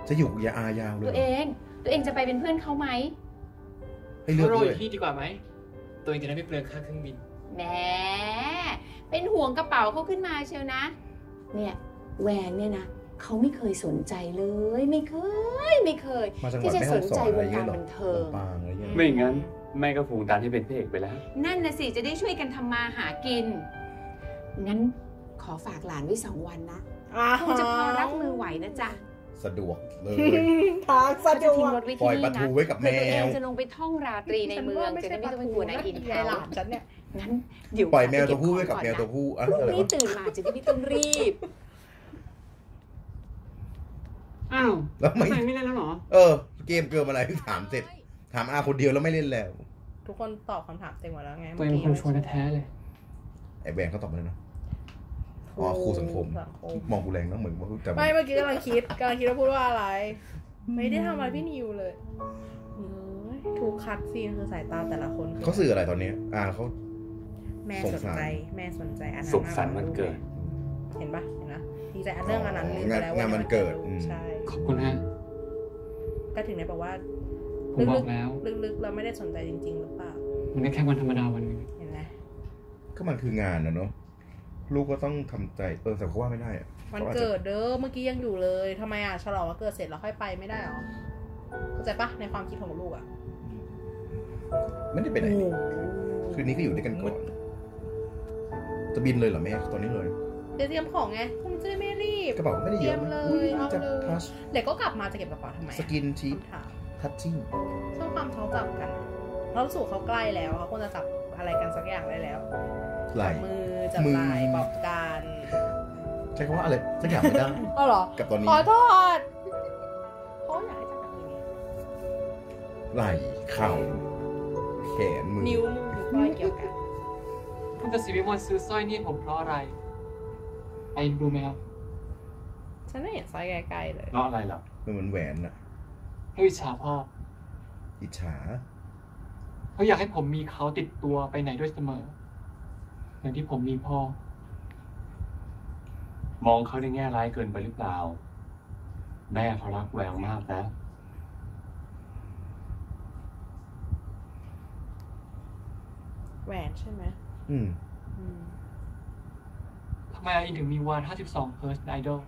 จะอยู่ยาอายาวเล
ตัวยเอง ตัวเองจะไปเป็นเพื่อนเขาไหม
ให้เลือก
โร
ด้วย
อีกที่ดีกว่าไหมตัวเองจะได้ไม่เปลืองค่าเครื่องบิน
แหมเป็นห่วงกระเป๋าเขาขึ้นมาเชียวนะ เนี่ยแหวนเนี่ยนะเขาไม่เคยสนใจเลย ไม่เค ยไม่เคย
มาจังหวั
ที่
ด
จะ
แม่
ส
ฮ่อง
น
สอ
ใจ
นอะไร
วง
เงี้
กายร
หรอ
บันเทิง
ลำปางอะไรเงี้ย
ไม่งั้น แม่ก็คงดันให้เป็นพระเอกไปแล้ว
นั่นนะสิจะได้ช่วยกันทำมาหากิน งั้นขอฝากหลานไว้สองวันนะคงจะพอรับมือไหวนะจ๊ะ
สะดวกเลย
ทางสะ
เขา
ด
จะ
ว
ทิ้ง
ก
รถไว้
ปล่
ที่
อยปลา
นี่นะ
ทูไว้กับแม
เพื่อตัวเอง
ว
จะลงไปท่องราตรีในเมือง จะได้ไม่ต้องไปกลัวนาอิน
ไอหลานฉันเนี่ย
งั้นเดี๋ยว
ปล่อยแมว
ไป
ตัวผู้
เก็
ไว้
บ
กับ
ของ
แมวตัว
ก่อนนะ
ผู้อะ
พรุ่ง
อะไร
นี้
วะ
ตื่นมาจะได้ไม่ต้องรีบ
อ้าว
แล้วไม่
ทำไมไม่เล่นแล้วเหรอ
เออ เกมเกินอะไรถามเสร็จ ถามอาคนเดียวแล้วไม่เล่นแล้ว
ทุกคนตอบคำถามเต็มหมดแล้วไง
ตัวเองเป็นคนชวนแท้ๆเลย
ไอ้แบงค์เขาตอบมาแล้วนะอ๋อครูสังคม
สังคม
มองกูแรงนะเหมือนว่าจำ
ไม่เมื่อกี้กำลังคิดกำลังคิดว่าพูดว่าอะไร ไม่ได้ทำอะไรพี่นิวเลยเฮ้ยทุกคัดซีนคือสายตาแต่ละคนคือ
เขาสื่ออะไรตอนนี้ อ่าเขา
แม่
ส
ส
ง
น
สาร
ใจ แม่สนใจอันนั้น
สุขสันต์วันเกิด
เห็นปะเห็นนะ ดีใจอันเรื่องอันนั้นลืมไปแล้ว
งานวันเกิดอืม
ใช่
ขอบคุณฮะ
ก็ถึงได้บอกว่า
ผมบอกแล้ว
ลึกๆเราไม่ได้สนใจจริง ๆ หรือเปล่า
มันก็แค่วันธรรมดาวันหนึง
เห็นไหม
ก็มันคืองานนะเนาะลูกก็ต้องทำใจเออแต่เขาว่าไม่ได้อะ
วันเกิดเด้อเมื่อกี้ยังอยู่เลยทำไมอะฉลองวันเกิดเสร็จแล้วค่อยไปไม่ได้หรอเข้าใจปะในความคิดของลูกอะ
ไม่ได้ไปไหนนี่คืนนี้ก็อยู่ด้วยกันก่อนจะบินเลยเหรอแม่ตอนนี้เลย
เดี๋ยวเตรียมของไงคุณจะได้ไม่รีบ
กระเป๋าก็ไม่ได้เยอะ
เตรียมเลย
อุ๊
เอา
จะ
เลย
ทัช
เด็กก็กลับมาจะเก็บกระเป๋าทำไม
สกินชีพ
คำถาม
ทัชชิ่ง
เพื่อความเขาจับกันเรารู้สึกเขาใกล้แล้วเขาควรจะจับอะไรกันสักอย่างได้แล้ว
ไหล
จับมือจับ
มือ
ไหล่ปอบกัน
ใช้คำว่าอะไรสักอย่างไม่ได้
ก็หรอ
กับตอนนี้
ขอโทษเขาอยากให้จับกันอย่างนี้
ไหลเข่าแขนมือ
นิ้วมือนิ้วก้อยเกี่ยวกัน
คุณกสิวิมลซื้อสร้อยนี่ผมเพราะอะไร ไอ้รู้ไหมครับ
ฉันไม่เห็นไซส์ใกล้ๆเลย
เพราะอะไรล่ะ
มันเหมือนแหวนอะ
เพราะอิจฉาพ่อ
อิจฉา
เขาอยากให้ผมมีเขาติดตัวไปไหนด้วยเสมอ อย่างที่ผมมีพ่อ
มองเขาในแง่ร้ายเกินไปหรือเปล่า แม่เขารักแววมากนะ
แหวนใช่ไหม
อืม
อืม
ทำไมไออินถึงมีวาน52เฮิร์ตไอดอล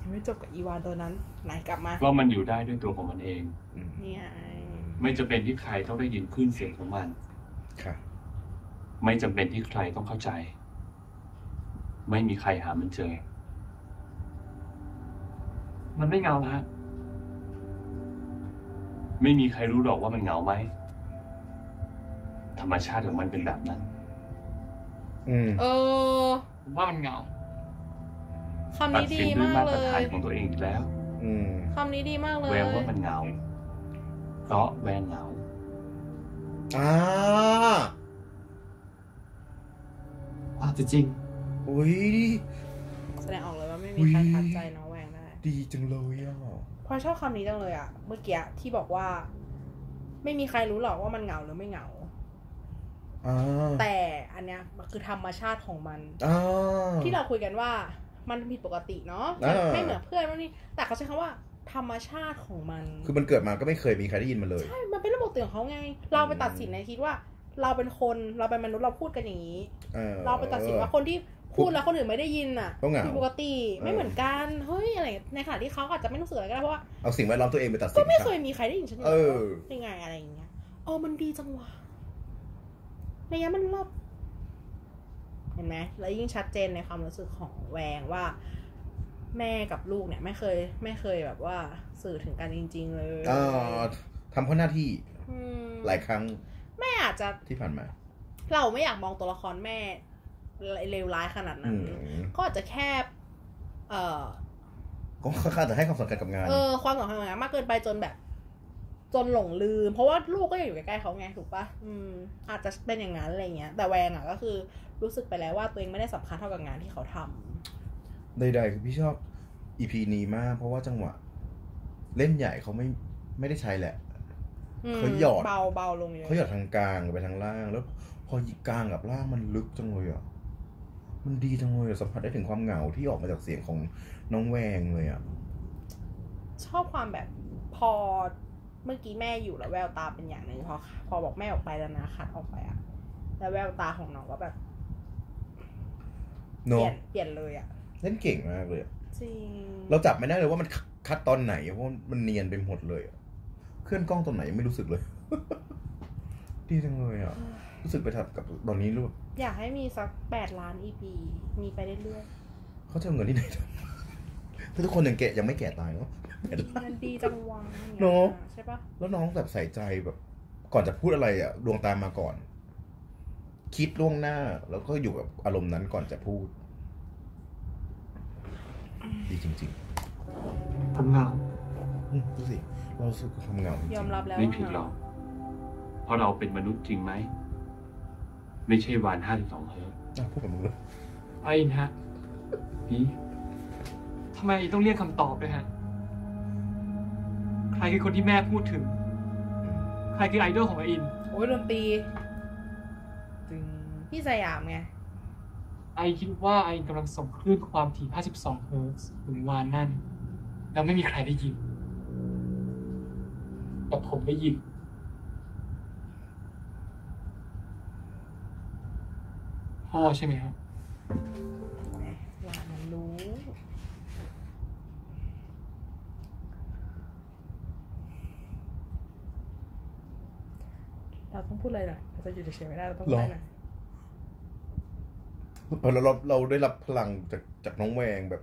ยังไม่จบกับอีวานตัวนั้นไหนกลับมา
เพราะมันอยู่ได้ด้วยตัวของมันเอง
อืม
เนี่ยไอ้
ไม่จำเป็นที่ใครต้องได้ยินคลื่นเสียงของมัน
ค่ะ
ไม่จำเป็นที่ใครต้องเข้าใจ ไม่มีใครหามันเจอ
มันไม่เงาแล้วฮะ
ไม่มีใครรู้หรอกว่ามันเหงาไหม ธรรมชาติของมันเป็นแบบนั้น
อืม
เออ
ผมว่ามันเหงา
คำ
ตัด
นี้ดี
สินด้ว
มายก
มาต
เล
รฐาน
ย
ของตัวเองอีกแล้ว
อืม
คำนี้ดีมากเลย
แววว่ามันเหงา เพราะแววเหงา
อ่า
อาจจะจริง
อุ้ย
แสดงออกเลยว่าไม่
อุ๊
มี
ย
ใครทัดใจน้องแหวงได้
ดีจังเลยอะ
พลอยชอบคำนี้จังเลยอะเมื่อกี้ที่บอกว่า ไม่มีใครรู้หรอกว่ามันเหงาหรือไม่เหงา
อ่า
แต่อันเนี้ยมันคือธรรมชาติของมัน
อ่า
ที่เราคุยกันว่ามันผิดปกติเนาะ
อ่า
ไม่เหมือนเพื่อนมันนี่แต่เขาใช้คำว่าธรรมชาติของมัน
คือมันเกิดมาก็ไม่เคยมีใครได้ยินมันเลย
ใช่มันเป็นระบบตื่นของเขาไง เราไปตัดสินในคิดว่า เราเป็นคนเราเป็นมนุษย์เราพูดกันอย่างนี้
ออ
เราไปตัดสินว่าคนที่พูดแล้วคนอื่นไม่ได้ยินอะ
ก็เหงา
ผิดปกติ
เออ
ไม่เหมือนกันเฮ้ยอะไรในขณะที่เขาอาจจะไม่รู้สึกอะไรก็ได้เพราะว่า
เอาสิ่งแวดล้อมตัวเองไปตัดสิน
ก็ไม่
ค่ะ
เคยมีใครได้ยินฉันอยู่
เอ
แล้ว
อ
ยังไงอะไรอย่างเงี้ยเออมันดีจังวะ ในนี้มันเลิศเห็นไหมแล้วยิ่งชัดเจนในความรู้สึกของแวงว่า แม่กับลูกเนี่ย ไม่เคย ไม่เคยแบบว่าสื่อถึงกันจริง ๆ เลย
อ่าทำเพราะหน้าที่
อืม
หลายครั้ง
แม่อาจจะ
ที่ผ่านมา
เราไม่อยากมองตัวละครแม่เลวร้ายขนาดนั้
อื
น
ม
ก็อาจจะแค่ เอ่อ
ก็ค่อนข้างจะให้ความสำคัญกับงาน
เออ ความสำคัญของงานมากเกินไปจนแบบ จนหลงลืม เพราะว่าลูกก็ยังอยู่ใกล้ๆเขาไงถูกปะอืม อาจจะเป็นอย่างนั้นอะไรเงี้ย แต่แวงอะก็คือรู้สึกไปแล้วว่าตัวเองไม่ได้สำคัญเท่ากับงานที่เขาทำ
ใดๆคือพี่ชอบอีพีนี้มาก เพราะว่าจังหวะ เล่นใหญ่เขาไม่ไม่ได้ใช้แหละ
อืม
เขาหยอด
เบาเบาลงเยอะ
เขาหยอดทางกลางไปทางล่าง แล้ว พอหยิกกลางกับล่างมันลึกจังเลยอะมันดีจังเลยอะสัมผัสได้ถึงความเหงาที่ออกมาจากเสียงของน้องแวงเลยอะ
ชอบความแบบพอ เมื่อกี้แม่อยู่แล้วแววตาเป็นอย่างหนึ่งพอพอบอกแม่ออกไปแล้วนะคัดออกไปอะแล้วแววตาของน้องก็แบบเป
เนาะ
ลี่ยนเปลี่ยนเลยอะ
เล่นเก่งมากเลยอะ
จริง
เราจับไม่ได้เลยว่ามันคัดตอนไหนเพราะมันเนียนไปหมดเลยอะเคลื่อนกล้องตอนไหนยังไม่รู้สึกเลย ดีจังเลยอะ รู้สึกไปทับกับตอนนี้รู้แบบ
อยากให้มีสักแปดล้าน EP มีไปเรื่อย
เขาจะเอาเงินที่ไหนทำถ้าทุกคนยังแกะยังไม่แกะตายเนาะ
ๆมันดีจังวังอย่างงี้ย
เนอะ
ใช่ปะ
แล้วน้องแบบใส่ใจแบบ ก่อนจะพูดอะไรอะดวงตามมาก่อน คิดล่วงหน้า แล้วก็อยู่กับอารมณ์นั้นก่อนจะพูด ดีจริง
ผมเหงา
ๆอืมดูสิเรารู้สึกความเหงาจริงๆ
ยอมรับแล้ว
ไม่
ว่า
ผิดหรอกเพราะเราเป็นมนุษย์จริงไหม ไม่ใช่วาฬห้าสิบสองเฮิร์ตซ์
อะพูดกับมึงเลย
ไอ้อินฮะ
พี่
ทำไมต้องเลี่ยงคำตอบด้วยฮะ ใครคือคนที่แม่พูดถึง ใครคือไอดอลของอาอิน
โอ้ยดนตรีตึงพี่สยามไง
อาคิดว่าอากำลังส่งคลื่นความถี่ 52 เฮิร์ตซ์ถึงวาฬนั่น แล้วไม่มีใครได้ยิน แต่ผมได้ยิน พ่อใช่ไหมครับ
ว่ามันรู้ เราต้องพูดอะไรหน่อยเราจะอยู่เฉยๆไม่ได้เราต้องพูดอะไรหน่อย
พอเราเราเราได้รับพลังจากจากน้องแวงแบบ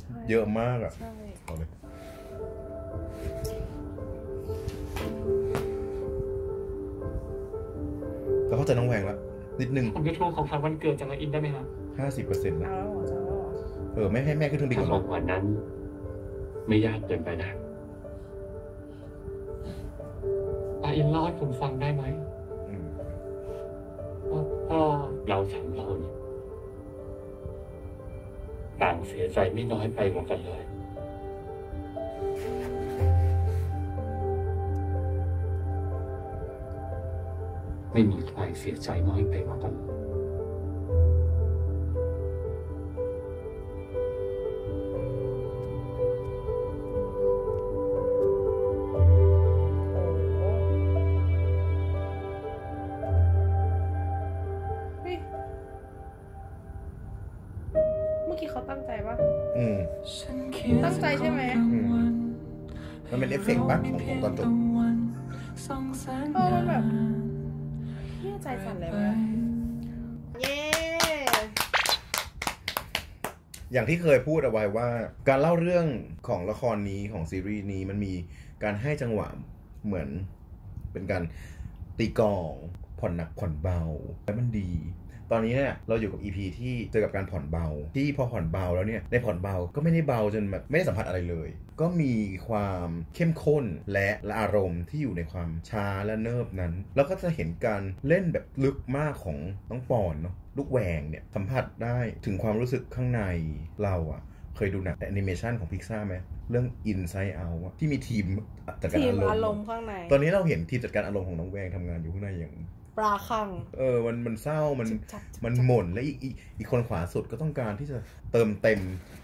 ใช่
เยอะมากอะ
ใช่
เอาเลยแล้วเข้าใจน้องแวงแล้วนิดนึง
ผมจะทวงของขวัญวันเกิดจากนายอินได้ไหมครับ
ห้าสิบเปอร์เซ็นต์นะ
เอาแล้วเหรอจะเอาแล้วเหรอ
เออไม่ให้แม่ขึ้นเครื่องบิน
ถ้า
ก่อน
ข
เหร
อ
อง
ขวัญนั้น ไม่ยากเกินไปนะา
ยอินเล่าให้ผมฟังได้ไหม
อืม
ว่าพ่อ
เราสามคนต่างเสียใจไม่น้อยไปกว่ากันเลย ไม่มีใครเสียใจน้อยไปกว่ากัน
อย่า
งที่เคยพูดเอาไว้ว่า การเล่าเรื่องของละครนี้ของซีรีส์นี้มันมีการให้จังหวะเหมือนเป็นการตีกลองผ่อนหนักผ่อนเบา แล้วมันดี ตอนนี้เนี่ยเราอยู่กับ EP ที่เจอกับการผ่อนเบา ที่พอผ่อนเบาแล้วเนี่ยในผ่อนเบาก็ไม่ได้เบาจนแบบไม่ได้สัมผัสอะไรเลย ก็มีความเข้มข้นและและอารมณ์ที่อยู่ในความช้าและเนิบนั้น แล้วก็จะเห็นการเล่นแบบลึกมากของน้องปอนเนาะลูกแหวงเนี่ยสัมผัสได้ถึงความรู้สึกข้างในเราอะเคยดูหนังแอนิเมชันของพิกซ่าไหมเรื่อง Inside Out อะที่มีทีมจัดการ
ทีม
อา
อาร
ร
ม
ม
ณ์
ณ์
ข้างใน
ตอนนี้เราเห็นทีมจัดการอารมณ์ของน้องแวงทำงานอยู่ข้างในอย่าง
ปลาคัง
เออมันมันเศร้ามัน
จับจับ
มันหม่นและอีกอีกอีกคนขวาสุดก็ต้องการที่จะเติมเต็ม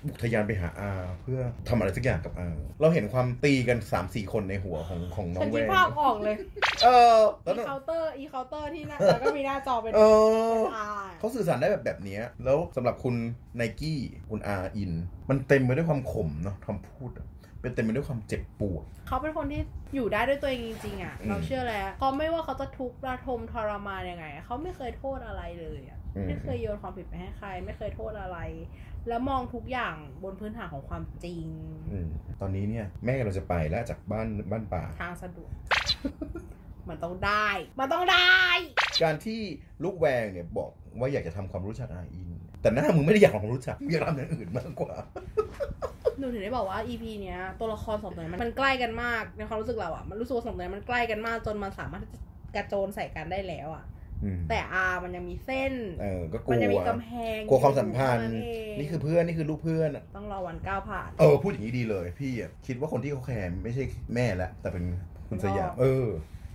บุกทะยานไปหาอาเพื่อทำอะไรสักอย่างกับอาเราเห็นความตีกัน3 4คนในหัวของของน้อ
ฉัน
งแว
คิด
ง
ภาพออกเลย
เออแล้
อี
ว
เคาน์เตอร์อีเคาน์เตอร์ที่หน้าแล้วก็มีหน้าจอเป็น
เออ
อ่า
เขาสื่อสารได้แบบแบบเนี้ยแล้วสำหรับคุณไนกี้คุณอาอิน มันเต็มไปด้วยความขมเนาะคำพูดอะ เป็นเต็มไปด้วยความเจ็บปวด
เขาเป็นคนที่อยู่ได้ด้วยตัวเองจริงๆอะ
อืม
เราเชื่อแล้วเขาไม่ว่าเขาจะทุกข์ระทมทรมานยังไง เขาไม่เคยโทษอะไรเลยอะ
อืม
ไม่เคยโยนความผิดไปให้ใคร ไม่เคยโทษอะไร แล้วมองทุกอย่างบนพื้นฐานของความจริง
อืมตอนนี้เนี่ยแม่เราจะไปแล้วจากบ้านบ้านป่า
ทางสะดวก มันต้องได้ มันต้องได้
การที่ลูกแวงเนี่ยบอกว่าอยากจะทำความรู้จักอาอิน แต่หน้ามึงไม่ได้อยากทำความรู้จักมึงอยากทำอย่างอื่นมากกว่า
หนูถึงได้บอกว่า EP เนี้ยตัวละครสองตัวเนี้ยมันมันใกล้กันมากในความรู้สึกเราอะมันรู้สึกว่าสองตัวเนี้ยมันใกล้กันมากจนมันสามารถที่จะกระโจนใส่กันได้แล้วอะ
อืม
แต่อามันยังมีเส้น
เออ ก็กลั
มัน
ว
ยังมีกำแพง
กลัวความสัมพันธ์
อยู่เท่าเง
นี่คือเพื่อน นี่คือลูกเพื่อนอะ
ต้องรอวันก้าวผ่าน
เออ พูดอย่างนี้ดีเลย พี่อะคิดว่าคนที่เขาแคร์ไม่ใช่แม่ละ แต่เป็นคุณสยาม
พ่อ
เออ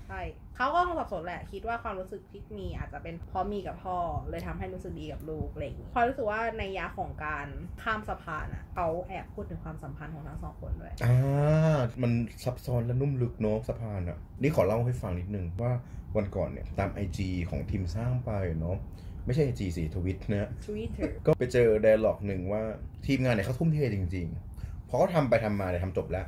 ใช่เขาก็คงสับสนแหละ คิดว่าความรู้สึกที่มีอาจจะเป็นเพราะมีกับพ่อ เลยทำให้รู้สึกดีกับลูกอะไรอย่างงี้พอรู้สึกว่าในยาของการข้ามสะพานอะเขาแอบพูดถึงความสัมพันธ์ของทั้งสองคนด้วย
อ่ามันซับซ้อนและนุ่มลึกเนาะสะพานอะนี่ขอเล่าให้ฟังนิดนึงว่าวันก่อนเนี่ยตาม IG ของทีมสร้างไปเนาะไม่ใช่ IG สิทวิตนะ
Twitter
ก็ไปเจอ d ด a l ล็อกหนึ่งว่าทีมงานเนี่ยเขาทุ่มเทจริงๆเพราะเขาทำไปทำมาเนี่ยทำจบแล้ว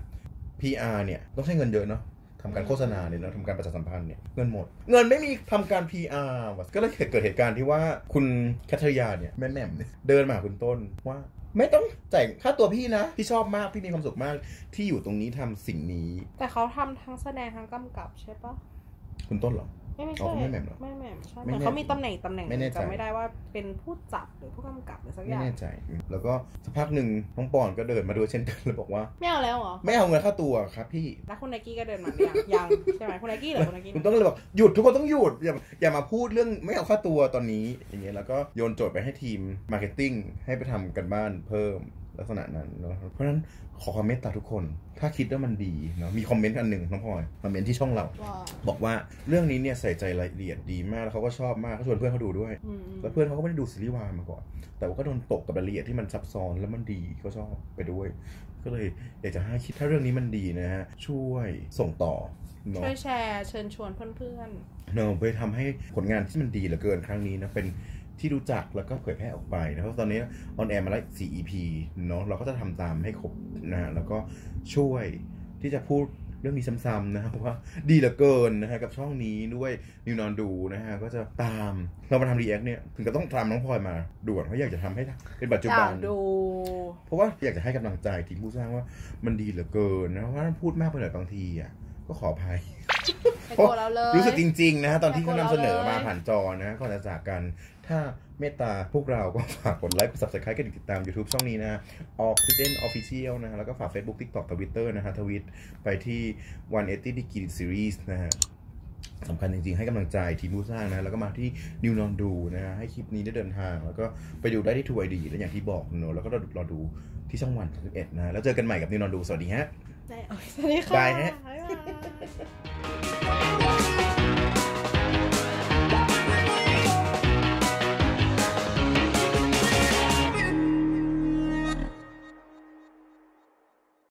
PR เนี่ยต้องใช้เงินเยอะเนาะ ทำการโฆษณาเนี่ยเนาะทำการประชาสัมพันธ์เนี่ยเงินหมด เงินไม่มีทำการ PR ว่ะก็เลยเกิดเหตุการณ์ที่ว่าคุณแคทเธอรียาเนี่ยแม่แหม่มเนี่ยเดินมาหาคุณต้นว่าไม่ต้องจ่ายค่าตัวพี่นะ พี่ชอบมาก พี่มีความสุขมาก ที่อยู่ตรงนี้ทำสิ่งนี้
แต่เขาทำทั้งแสดงทั้งกำกับใช่ปะ
คุณต้นเหรอ
ไม่ไม่
อ๋อ
ใช่
ไม่แหม่มเหรอ
ไม่แหม่มใช่
ไม่
เหมือน
แน่
เขามีตำแหน่งตำแหน่ง
ไม่แน่ใจ
จำไม่ได้ว่าเป็นผู้จัดหรือผู้กำกับหรือสักอ
ไม่
ย่าง
แน่ใจ แล้วก็สักพักหนึ่งน้องปอนก็เดินมาดูเช่นกันแล้วบอกว่า
ไม่เอาแล้วเหรอ
ไม่เอาเงินค่าตัวครับพี่
แล้วคุณไนกี้ก็เดินมาหรือยังยังใช่ไหมคุณไนกี้หรือคุณไนกี้
คุณต้องเลยบอกหยุดทุกคนต้องหยุดอย่าอย่ามาพูดเรื่องไม่เอาค่าตัวตอนนี้อย่างเงี้ยแล้วก็โยนโจทย์ไปให้ทีม marketing ให้ไปทำการบ้านเพิ่ม ลักษณะนั้นเนาะเพราะฉะนั้นขอความเมตตาทุกคน ถ้าคิดว่ามันดีเนาะมีคอมเมนต์อันหนึ่งน้องพลอยมาเมนต์ที่ช่องเรา
ว่า
บอกว่าเรื่องนี้เนี่ยใส่ใจรายละเอียดดีมากแล้วเขาก็ชอบมากเขาชวนเพื่อนเขาดูด้วย
อืมอืม
แล้วเพื่อนเขาก็ไม่ได้ดูซีรีส์วายมาก่อน แต่ว่าก็โดนตกกับรายละเอียดที่มันซับซ้อนแล้วมันดีก็ชอบไปด้วย ก็เลยอยากจะให้คิดถ้าเรื่องนี้มันดีนะฮะช่วยส่งต่อเนาะ
ช่วยแชร์เชิญชวนเพื่อน
เนอะไปทำให้ผลงานที่มันดีเหลือเกินครั้งนี้นะเป็น ที่รู้จักแล้วก็เผยแพร่ออกไปนะเพราะตอนนี้ on air มาแล้ว4 EP เนาะเราก็จะทำตามให้ครบนะฮะแล้วก็ช่วยที่จะพูดเรื่องนี้ซ้ำๆนะฮะว่าดีเหลือเกินนะฮะกับช่องนี้ด้วย New None Doo นะฮะก็จะตามเรามาทำ react เนี่ยถึงก็ต้องตามน้องพลอยมาด่วนเพราะอยากจะทำให้เป็นปัจ
ๆ
จุ
อ
บั
ยานกดู
เพราะว่าอยากจะให้กำลังใจทีมผู้สร้างว่ามันดีเหลือเกินนะเพราะว่าพูดมากไปหน่อยบางทีอะก็ขออภัย
ไม่โกรธเราเลย
รู้สึกจริง ๆ นะฮะตอนที่
ไม่
เขา
โกรธ
นำเสนอ
เราเลย
มาผ่านจอนะก่อนจะจากกัน ถ้าเมตตาพวกเราก็ฝากกดไลค์กด subscribe กันติดตาม YouTube ช่องนี้นะ Oxygen Official นะฮะแล้วก็ฝาก Facebook TikTok Twitter นะฮะทวิตไปที่ 180 Degree Series นะฮะสำคัญจริงๆ ให้กำลังใจทีมผู้สร้างนะ แล้วก็มาที่ New Non ดูนะฮะให้คลิปนี้ได้เดินทาง แล้วก็ไปดูได้ที่ True ID และอย่างที่บอกเนอะแล้วก็รอดูที่ช่องวัน31นะฮะแล้วเจอกันใหม่กับ New Non ดู สวัสดีฮะ
ได้สวัสดีค่ะ
บายฮะ
บ๊ายบาย